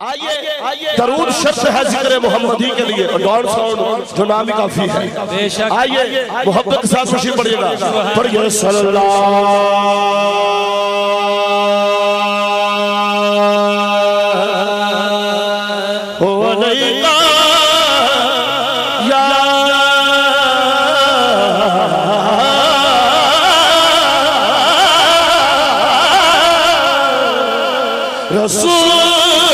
آئیے درود شرط ہے ذکر محمدی کے لیے۔ ڈان ساؤنڈ جو نامی کافی ہے۔ آئیے محبت کے ساتھ خوشی پڑھئے گا۔ پڑھیے صلی اللہ۔ رسول۔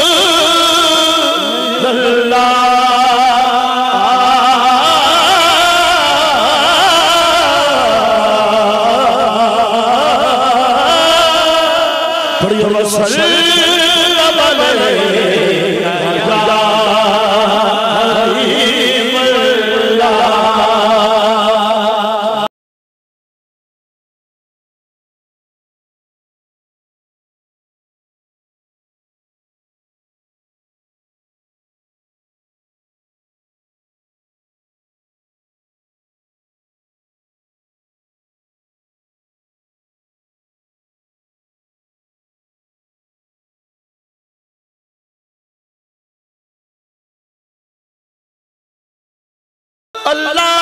اللہ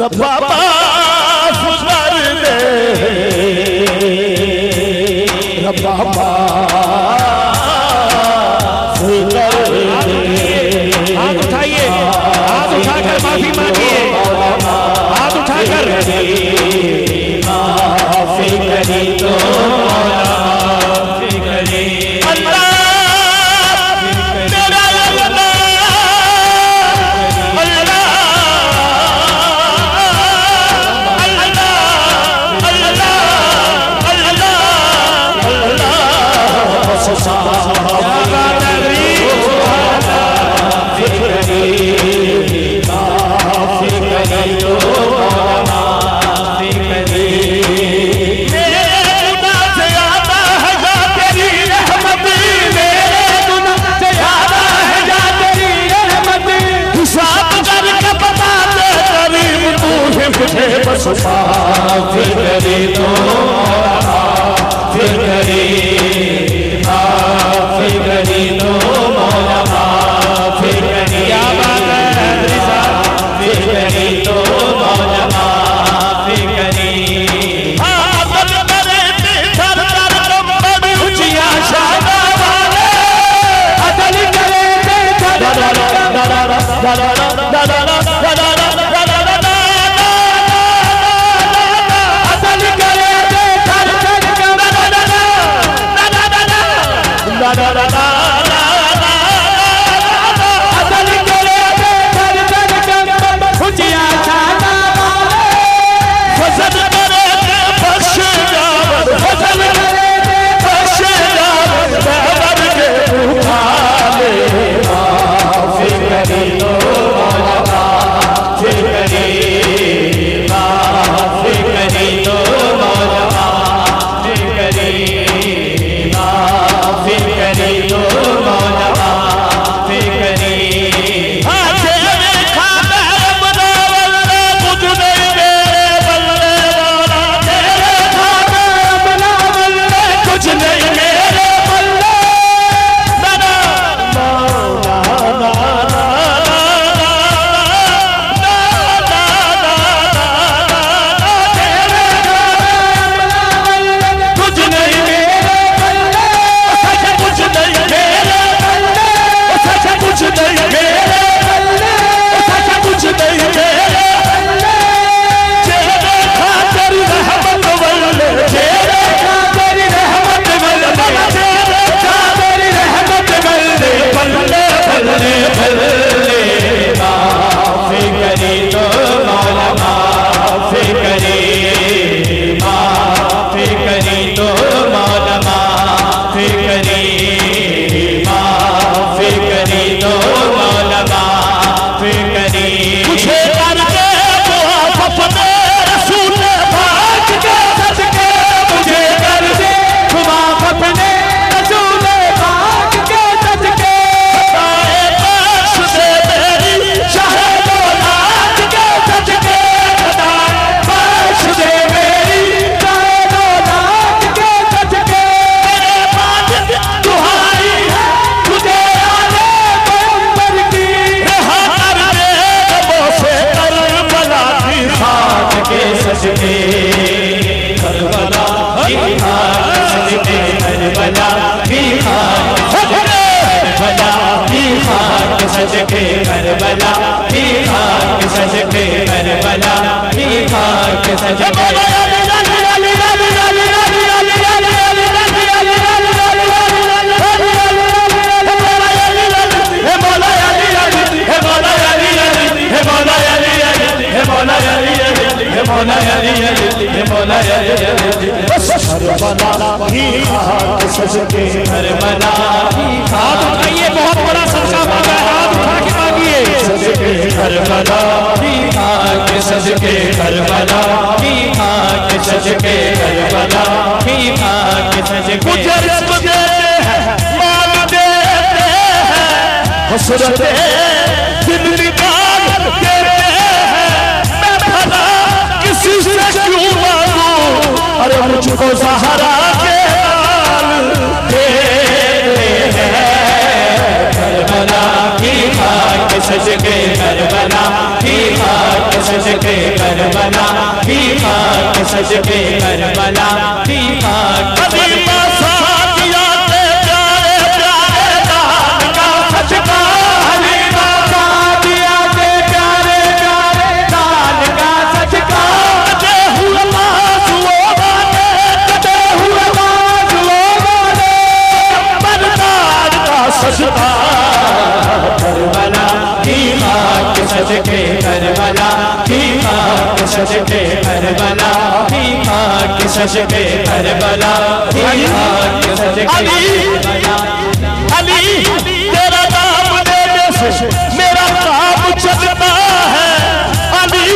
ربا معاف دے۔ ربا معاف دے۔ ہاتھ اٹھائیے۔ ہاتھ اٹھا کر معافی مانگیے۔ ہاتھ اٹھا کر۔ بربلا بھی خان کے سجدے بربلا بھی خان کے سجدے ہر بنا ہی خان کے سجدے ہر بنا ہی خان کے سجدے کربلا کی آگ سج کے کربلا کی سج کے کربلا کی آگ سج کے مجھے رب دیتے ہیں، مال دیتے ہیں، حسرت دل بیمار دیتے ہیں۔ میں بھلا کسی سے کیوں مانوں ارے مجھ کو سہارا کے مال دیتے ہیں۔ کربلا کی آگ سج کے سجدے کربلا بھی سج کے کربلا۔ بھی سج کے کربلا۔ علی علی تیرا نام لینے سے میرا کام چلتا ہے۔ علی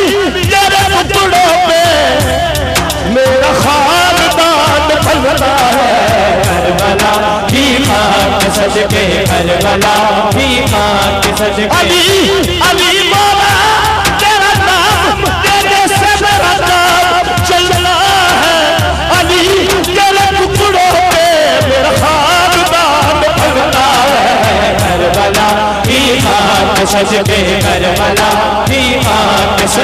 تیرے پتڑوں پہ میرا خاندان پھلتا ہے۔ کربلا کی ماں کے سج کے کربلا کی ماں کے علی علی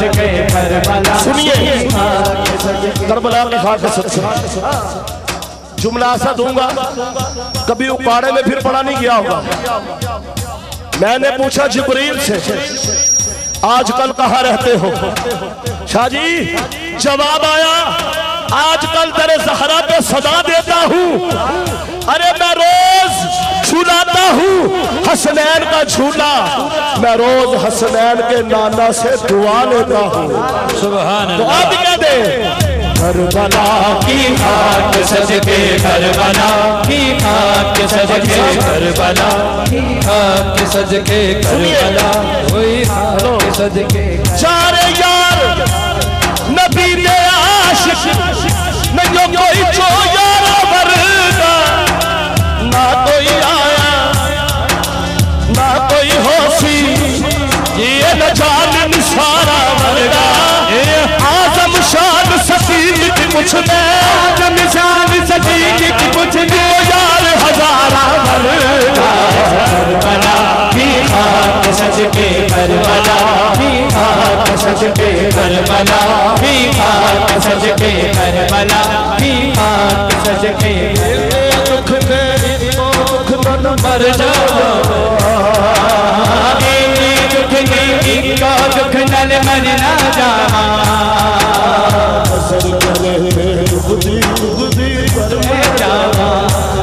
صدقے کربلا سنیے۔ کربلا کے خاک صدقے جملہ ایسا دوں گا کبھی اکاڑے میں پھر پڑا نہیں گیا ہوگا۔ میں نے پوچھا جبریل سے آج کل کہاں رہتے ہو؟ شاہ جی جواب آیا آج کل در زہرہ پہ صدا دیتا ہوں۔ ارے میں روز چھلاتا ہوں۔ حسنین کا جھولا میں روز حسنین کے نانا سے دعا لیتا ہوں۔ سبحان دعا دیا دے۔ کربلا کی خاک سجدے کربلا کی خاک سجدے کربلا کی خاک سجدے کربلا ہوئی خاک سجدے۔ چارے یار نبی دے عاشق میں جو پوچھ لے جو نشان صدیق کی پوچھ لے یار ہزارہ مرنا کربلا بھی خاک سج پہ کربلا بھی خاک سج پہ کربلا بھی خاک سج پہ کربلا بھی خاک سج پہ دکھ میری موت بن مر جاواں میری دکھ میری کا دکھ نل مرنا جاواں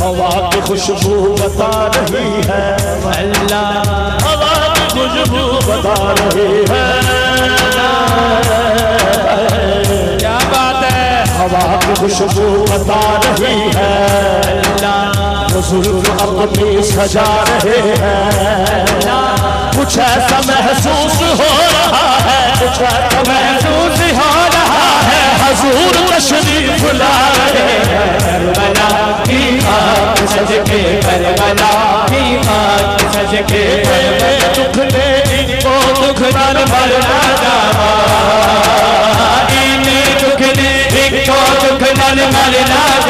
ہوا کی خوشبو بتا رہی ہے اللہ ہوا کی خوشبو بتا رہی ہے۔ ہوا کی خوشبو بتا رہی ہے۔ بزرگ اپنی سجا رہے ہیں۔ کچھ ایسا محسوس ہو رہا ہے۔ کچھ ایسا محسوس ہو رہا ہے۔ حضور تشریف لا رہے ہیں۔ کربلا کی خاک سج کے کربلا کی خاک سج کے کربلا۔ دکھ نے ان کو دکھ دکھ نال مرنا جاوا۔ لا